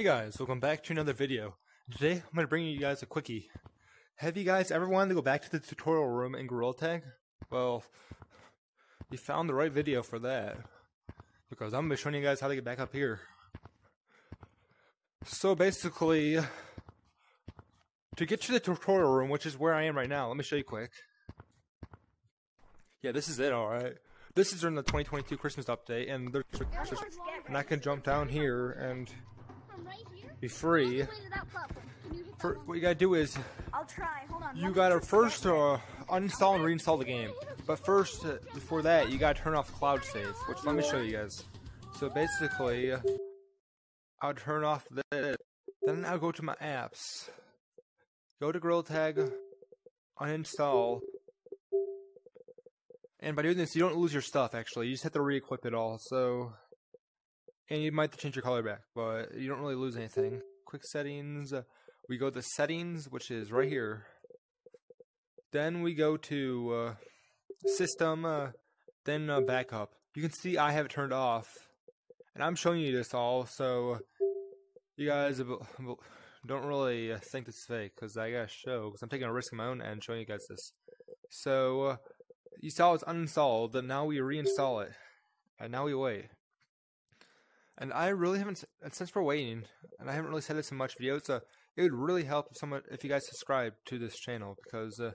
Hey guys, welcome back to another video. Today I'm going to bring you guys a quickie. Have you guys ever wanted to go back to the tutorial room in Gorilla Tag? Well, you found the right video for that. Because I'm going to be showing you guys how to get back up here. So basically, to get to the tutorial room, which is where I am right now, let me show you quick. Yeah, this is it, alright. This is during the 2022 Christmas update, and, there's, and I can jump down here and be free. For, what you gotta do is, you gotta first uh, uninstall and reinstall the game. But first, uh, before that, you gotta turn off cloud save, which let me show you guys. So basically, I'll turn off this. Then I'll go to my apps. Go to Gorilla Tag, uninstall. And by doing this, you don't lose your stuff, actually. You just have to re-equip it all, so... And you might change your color back, but you don't really lose anything. Quick settings. We go to settings, which is right here. Then we go to uh, system, uh, then uh, backup. You can see I have it turned off. And I'm showing you this all, so you guys don't really uh, think this is fake, because I gotta show, because I'm taking a risk of my own end showing you guys this. So, uh, you saw it's uninstalled, and now we reinstall it. And now we wait. And I really haven't, since we're waiting, and I haven't really said this in much videos, uh, it would really help if someone, if you guys subscribe to this channel, because, uh,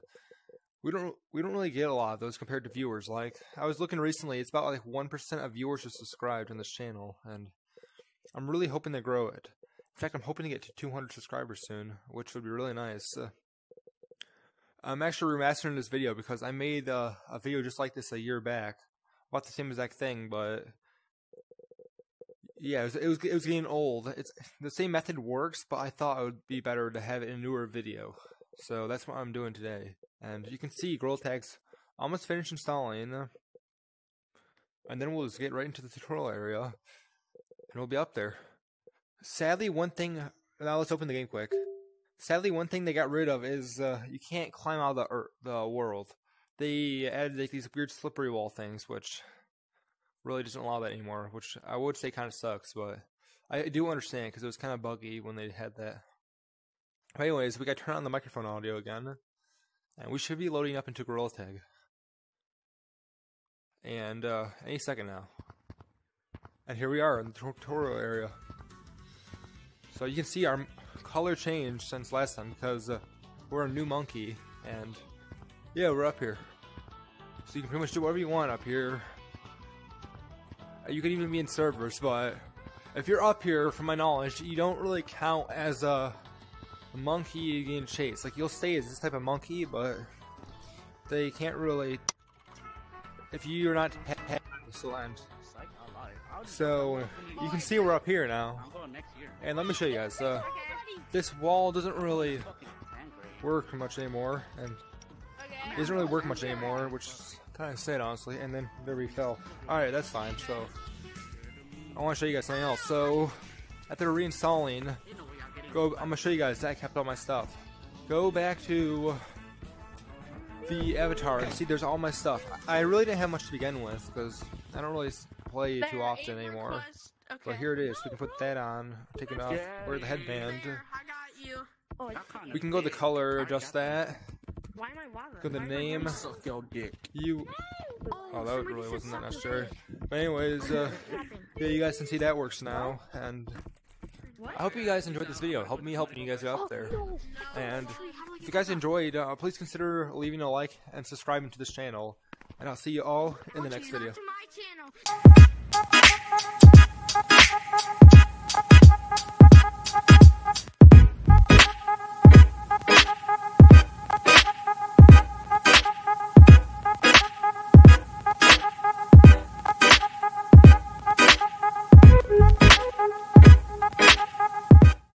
we don't, we don't really get a lot of those compared to viewers. Like, I was looking recently, it's about like 1% of viewers are subscribed on this channel, and I'm really hoping to grow it. In fact, I'm hoping to get to 200 subscribers soon, which would be really nice. Uh, I'm actually remastering this video because I made uh, a video just like this a year back, about the same exact thing, but yeah, it was, it was, it was getting old. It's the same method works, but I thought it would be better to have it in a newer video. So that's what I'm doing today. And you can see Gorilla Tag's almost finished installing. And then we'll just get right into the tutorial area. And we'll be up there. Sadly, one thing... Now let's open the game quick. Sadly, one thing they got rid of is uh, you can't climb out of the, er the world. They added like, these weird slippery wall things, which really doesn't allow that anymore, which I would say kind of sucks, but I do understand because it was kind of buggy when they had that. But anyways, we got to turn on the microphone audio again, and we should be loading up into Gorilla Tag. And uh, any second now. And here we are in the tutorial area. So you can see our color changed since last time because uh, we're a new monkey, and yeah, we're up here. So you can pretty much do whatever you want up here. You could even be in servers, but if you're up here, from my knowledge, you don't really count as a, a monkey getting chased. Like, you'll stay as this type of monkey, but they can't really... If you're not... Still end. So, you can see we're up here now. And let me show you guys. Uh, this wall doesn't really work much anymore. And it doesn't really work much anymore, which Kind of sad, honestly. And then there we fell. Alright, that's fine. So, I want to show you guys something else. So, after reinstalling, go. I'm gonna show you guys that I kept all my stuff. Go back to the avatar and see there's all my stuff. I really didn't have much to begin with because I don't really play too often anymore. Okay. But here it is. We can put that on. Take it off. Wear the headband. We can go the color, adjust that. Why am I water? Got the name. Suck your dick. You. Oh, that really wasn't that necessary. But anyways, uh, yeah, you guys can see that works now, and I hope you guys enjoyed this video. Help me helping you guys out oh, there. And if you guys enjoyed, uh, please consider leaving a like and subscribing to this channel. And I'll see you all in the next video.